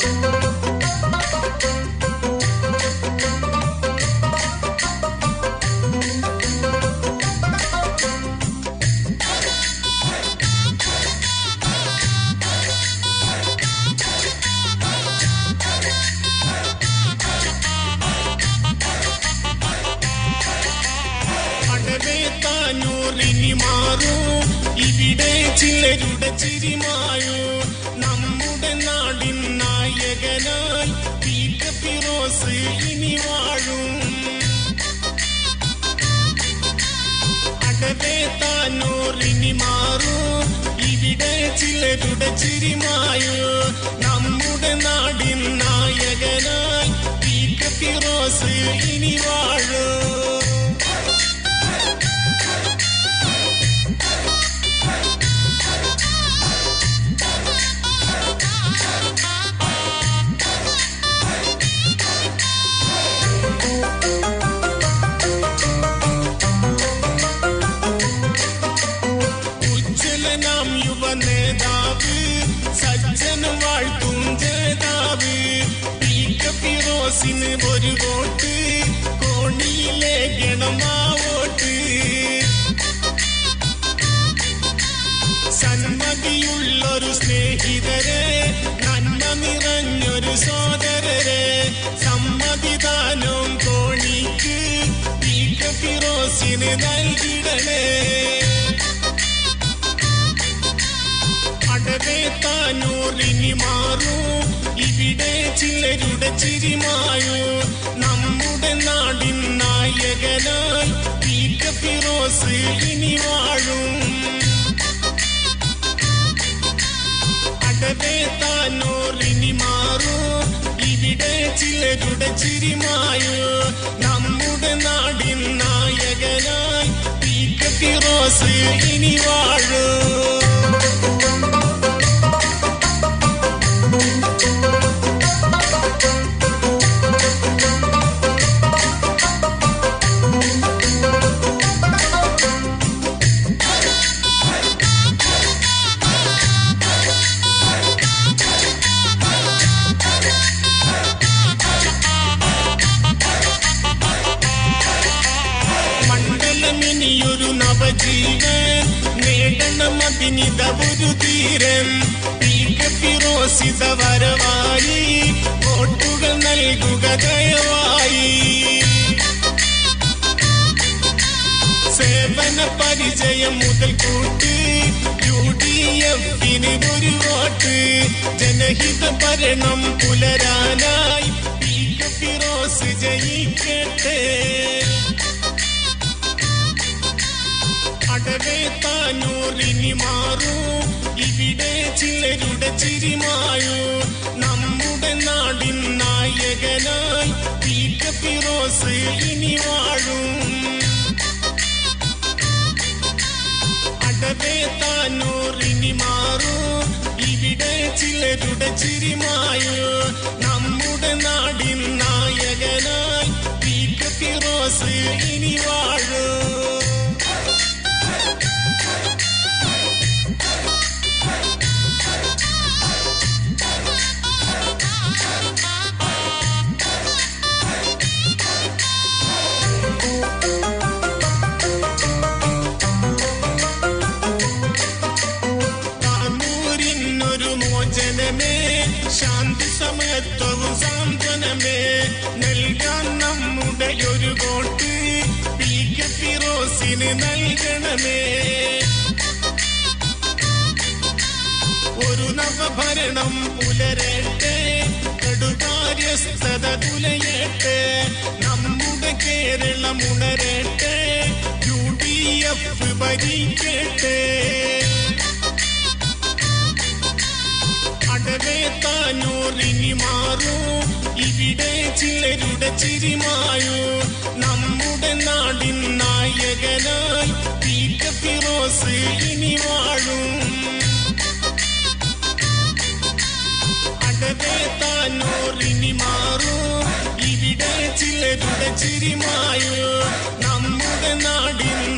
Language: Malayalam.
Thank you. അടവേ താനൂറിനി മാറൂ. ഇവിടെ ചിലരുടെ ചിരിമായോ? നമ്മുടെ നാടിൻ നായകനായി പീക്ക ഫിറോസ് ഇനി വാഴും. അടവേ താനൂറിനി മാറൂ. ഇവിടെ ചിലരുടെ ചിരിമായോ? നമ്മുടെ നാടിൻ നായകനായി ഫിറോസ് ഇനി വാഴും. ഉജ്ജ്വലനാം യുവ നേതാവ് സജ്ജന വാഴ്ത്തും ജേതാവ്. ഫിറോസിന് ഒരു വോട്ട് കോണിയിലെ ഗണമാ വോട്ട്. സന്മതിയുള്ളൊരു സ്നേഹിതരെ നന്മ നിറഞ്ഞൊരു സോദരരെ സമ്മതിദാനം കോണിക്ക് ഫിറോസിന് നൽകിടണേ. താനൂറിനി മാറൂ. ഇവിടെ ചിലരുടെ ചിരിമായോ? നമ്മുടെ നാടിൻ നായകനായി പീക്ക ഫിറോസ് ഇനി വാഴും. അടവേ താനൂറിനി മാറൂ. ഇവിടെ ചിലരുടെ ചിരിമായോ? നമ്മുടെ നാടിൻ നായകനായി ഫിറോസ് ഇനി വാഴും. മണ്ഡലമിനിയൊരു നവജീവൻ. നേടണം അതിനിത ഒരു കെ ഫിറോസിത വരവായി. വോട്ടുകൾ നൽകുക ദയവായി. സേവന പരിചയം മുതൽ കൂട്ട്. യു ഡി എഫിന് ഒരു വോട്ട്. ജനഹിത ഭരണം പുലരാനായി. ഫിറോസ് ജയിക്കട്ടെ. അടവേ താനൂറിനി മാറും. ഇവിടെ ചിലരുടെ ചിരിമായോ? നമ്മുടെ നാടിൻ നായകനായി പീക്ക ഇനി വാഴും. അടവേ താനൂറിനി മാറും. ഇവിടെ ചിലരുടെ ചിരിമായോ? നമ്മുടെ നാടിൻ നായകനായി പീക്ക ഇനി വാഴും. ശാന്തി സമത്വവും സാന്ത്വനമേ. നൽകാൻ നമ്മുടെ ഒരു വോട്ട് പി കെ ഫിറോസിന് നൽകണമേ. ഒരു നവഭരണം പുലരട്ടെ കടുകാര്യസ്ഥത തുലയട്ടെ നമ്മുടെ കേരളം ഉണരട്ടെ യു ഡി എഫ് ഭരിക്കട്ടെ. അടവേ താനൂറിനി മാറൂ. ഇവിടെ ചിലരുടെ ചിരിമായോ. നമ്മുടെ നാടിൻ നായകനായി ഫിറോസ് ഇനി വാഴും. അടവേ താനൂറിനി മാറൂ. ഇവിടെ ചിലരുടെ ചിരിമായോ. നമ്മുടെ നാടിൻ